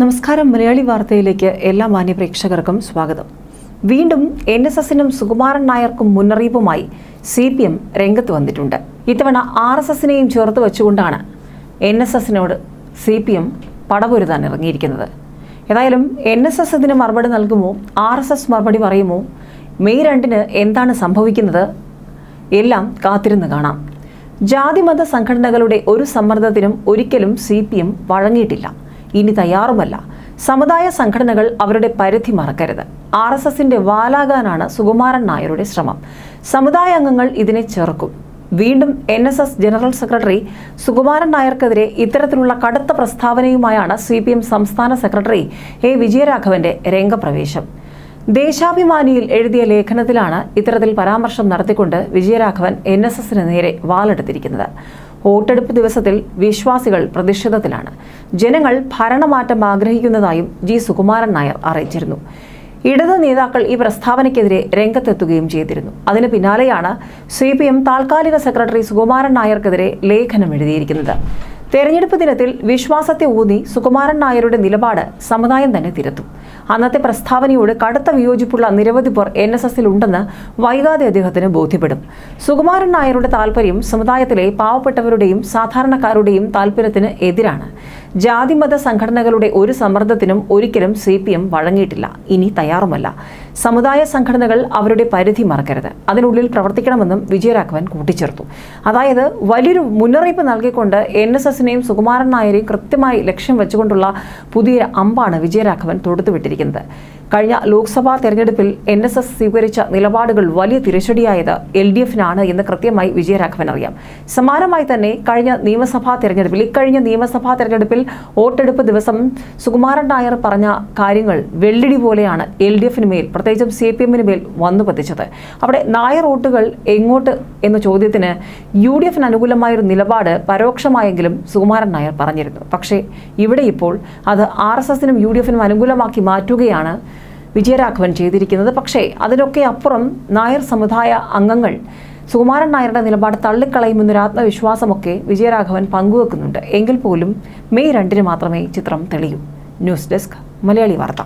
നമസ്കാരം. മലയാളി വാർത്തയിലേക്ക് എല്ലാ മാന്യപ്രേക്ഷകർക്കും സ്വാഗതം. വീണ്ടും എൻ എസ് എസിനും സുകുമാരൻ നായർക്കും മുന്നറിയിപ്പുമായി സി പി എം രംഗത്ത് വന്നിട്ടുണ്ട്. ഇത്തവണ ആർ എസ് എസിനെയും ചേർത്ത് വെച്ചുകൊണ്ടാണ് എൻ എസ് എസിനോട് സി പി എം പടപൊരുതാൻ ഇറങ്ങിയിരിക്കുന്നത്. ഏതായാലും എൻ എസ് എസ് ഇതിന് മറുപടി നൽകുമോ? ആർ എസ് എസ് മറുപടി പറയുമോ? മെയ് രണ്ടിന് എന്താണ് സംഭവിക്കുന്നത്? എല്ലാം കാത്തിരുന്ന് കാണാം. ജാതിമത സംഘടനകളുടെ ഒരു സമ്മർദ്ദത്തിനും ഒരിക്കലും സി പി എം വഴങ്ങിയിട്ടില്ല. ഇനി തയ്യാറുമല്ല. സമുദായ സംഘടനകൾ അവരുടെ പരിധി മറക്കരുത്. ആർ എസ് എസിന്റെ വാലാകാനാണ് സുകുമാരൻ നായരുടെ ശ്രമം. സമുദായ അംഗങ്ങൾ ഇതിനെ ചെറുക്കും. വീണ്ടും N S S general secretary Sukumaran നായർക്കെതിരെ ഇത്തരത്തിലുള്ള കടുത്ത പ്രസ്താവനയുമായാണ് സി പി എം സംസ്ഥാന സെക്രട്ടറി എ വിജയരാഘവന്റെ രംഗപ്രവേശം. ദേശാഭിമാനിയിൽ എഴുതിയ ലേഖനത്തിലാണ് ഇത്തരത്തിൽ പരാമർശം നടത്തിക്കൊണ്ട് വിജയരാഘവൻ എൻ എസ് എസിന് നേരെ വാളെടുത്തിരിക്കുന്നത്. വോട്ടെടുപ്പ് ദിവസത്തിൽ വിശ്വാസികൾ പ്രതിഷേധത്തിലാണ്. ജനങ്ങൾ ഭരണമാറ്റം ആഗ്രഹിക്കുന്നതായും ജി സുകുമാരൻ നായർ അറിയിച്ചിരുന്നു. ഇടത് നേതാക്കൾ ഈ പ്രസ്താവനയ്ക്കെതിരെ രംഗത്തെത്തുകയും ചെയ്തിരുന്നു. അതിന് പിന്നാലെയാണ് സി താൽക്കാലിക സെക്രട്ടറി സുകുമാരൻ നായർക്കെതിരെ ലേഖനം എഴുതിയിരിക്കുന്നത്. തെരഞ്ഞെടുപ്പ് ദിനത്തിൽ വിശ്വാസത്തെ ഊന്നി സുകുമാരൻ നായരുടെ നിലപാട് സമുദായം തന്നെ തിരുത്തും. അന്നത്തെ പ്രസ്താവനയോട് കടുത്ത വിയോജിപ്പുള്ള നിരവധി പേർ എൻ എസ് എസിൽ ഉണ്ടെന്ന് വൈകാതെ അദ്ദേഹത്തിന് ബോധ്യപ്പെടും. സുകുമാരൻ നായരുടെ താല്പര്യം സമുദായത്തിലെ പാവപ്പെട്ടവരുടെയും സാധാരണക്കാരുടെയും താല്പര്യത്തിന് എതിരാണ്. ജാതിമത സംഘടനകളുടെ ഒരു സമ്മർദ്ദത്തിനും ഒരിക്കലും സി പി എം വഴങ്ങിയിട്ടില്ല. ഇനി തയ്യാറുമല്ല. സമുദായ സംഘടനകൾ അവരുടെ പരിധി മറക്കരുത്. അതിനുള്ളിൽ പ്രവർത്തിക്കണമെന്നും വിജയരാഘവൻ കൂട്ടിച്ചേർത്തു. അതായത് വലിയൊരു മുന്നറിയിപ്പ് നൽകിക്കൊണ്ട് എൻ എസ് എസിനെയും സുകുമാരൻ നായരെയും കൃത്യമായി ലക്ഷ്യം വെച്ചുകൊണ്ടുള്ള പുതിയ അമ്പാണ് വിജയരാഘവൻ തൊടുത്തുവിട്ടിരിക്കുന്നത്. കഴിഞ്ഞ ലോക്സഭാ തെരഞ്ഞെടുപ്പിൽ എൻ എസ് എസ് സ്വീകരിച്ച നിലപാടുകൾ വലിയ തിരിച്ചടിയായത് എൽ ഡി എഫിനാണ് എന്ന് കൃത്യമായി വിജയരാഘവൻ അറിയാം. സമാനമായി തന്നെ കഴിഞ്ഞ നിയമസഭാ തെരഞ്ഞെടുപ്പിൽ ഇക്കഴിഞ്ഞ നിയമസഭാ തെരഞ്ഞെടുപ്പിൽ വോട്ടെടുപ്പ് ദിവസം സുകുമാരൻ നായർ പറഞ്ഞ കാര്യങ്ങൾ വെള്ളിടി പോലെയാണ് എൽ ഡി എഫിന് മേൽ പ്രത്യേകിച്ചും സി പി എമ്മിന് മേൽ വന്നു പതിച്ചത്. അവിടെ നായർ വോട്ടുകൾ എങ്ങോട്ട് എന്ന ചോദ്യത്തിന് യു ഡി എഫിന് അനുകൂലമായൊരു നിലപാട് പരോക്ഷമായെങ്കിലും സുകുമാരൻ നായർ പറഞ്ഞിരുന്നു. പക്ഷേ ഇവിടെ ഇപ്പോൾ അത് ആർ എസ് എസിനും യു ഡി എഫിനും അനുകൂലമാക്കി മാറ്റുകയാണ് വിജയരാഘവൻ ചെയ്തിരിക്കുന്നത്. പക്ഷേ അതിനൊക്കെ അപ്പുറം നായർ സമുദായ അംഗങ്ങൾ സുകുമാരൻ നായരുടെ നിലപാട് തള്ളിക്കളയുമെന്നൊരു ആത്മവിശ്വാസമൊക്കെ വിജയരാഘവൻ പങ്കുവെക്കുന്നുണ്ട്. എങ്കിൽ പോലും മെയ് രണ്ടിന് മാത്രമേ ചിത്രം തെളിയൂ. ന്യൂസ് ഡെസ്ക് മലയാളി വാർത്ത.